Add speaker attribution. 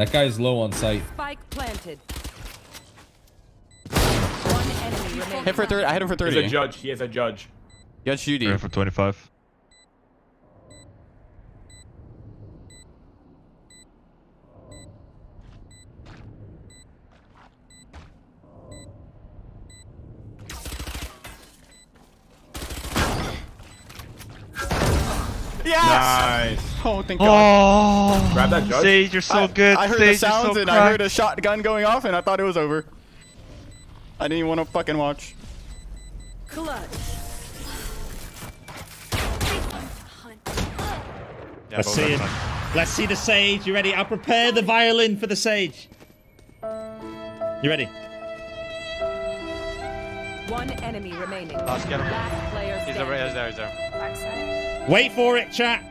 Speaker 1: That guy's low on sight.
Speaker 2: Spike planted. One enemy remaining.
Speaker 3: Hit for 30. I hit him for 30.
Speaker 4: He's
Speaker 3: 30.
Speaker 4: a judge. He is a judge.
Speaker 3: Yes, Judy.
Speaker 5: Here for 25.
Speaker 3: Yes!
Speaker 4: Nice.
Speaker 3: Oh, thank God.
Speaker 5: Oh,
Speaker 4: Grab that judge.
Speaker 5: Sage, you're so
Speaker 3: I-
Speaker 5: good.
Speaker 3: I heard
Speaker 5: Sage,
Speaker 3: the sounds
Speaker 5: so
Speaker 3: and I heard a shotgun going off and I thought it was over. I didn't even want to fucking watch.
Speaker 2: Clutch.
Speaker 5: Yeah,
Speaker 6: Let's see it.
Speaker 5: fine.
Speaker 6: Let's see the sage. You ready? I'll prepare the violin for the sage. You ready?
Speaker 2: One enemy remaining.
Speaker 7: Last get him.
Speaker 2: Last player
Speaker 7: He's
Speaker 2: standing.
Speaker 7: over. He's there. He's there.
Speaker 6: Wait for it, chat.